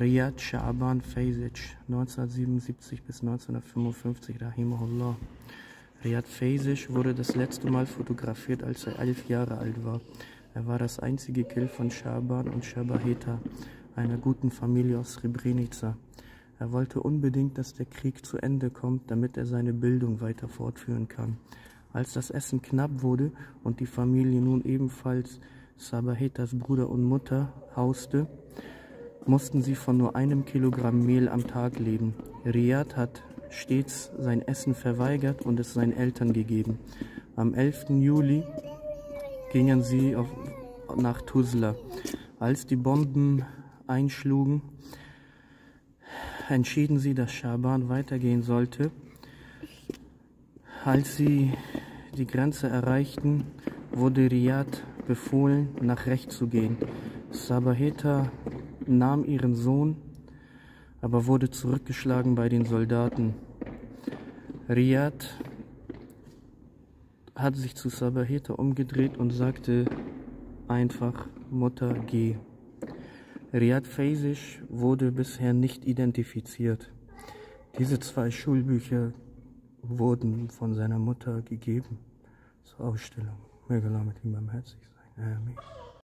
Riyad Shaban Feyzic, 1977 bis 1955, Rahimahullah. Riyad Feyzic wurde das letzte Mal fotografiert, als er elf Jahre alt war. Er war das einzige Kind von Shaban und Shabaheta, einer guten Familie aus Srebrenica. Er wollte unbedingt, dass der Krieg zu Ende kommt, damit er seine Bildung weiter fortführen kann. Als das Essen knapp wurde und die Familie nun ebenfalls Sabahetas Bruder und Mutter hauste, mussten sie von nur einem Kilogramm Mehl am Tag leben. Riyad hat stets sein Essen verweigert und es seinen Eltern gegeben. Am 11. Juli gingen sie auf, nach Tuzla. Als die Bomben einschlugen, entschieden sie, dass Schaban weitergehen sollte. Als sie die Grenze erreichten, wurde Riyad befohlen, nach rechts zu gehen. Sabaheta nahm ihren Sohn, aber wurde zurückgeschlagen bei den Soldaten. Riyad hat sich zu Sabaheta umgedreht und sagte einfach, Mutter, geh. Riyad Feyzic wurde bisher nicht identifiziert. Diese zwei Schulbücher wurden von seiner Mutter gegeben zur Ausstellung. Möge Allah mit ihm barmherzig sein. Amen.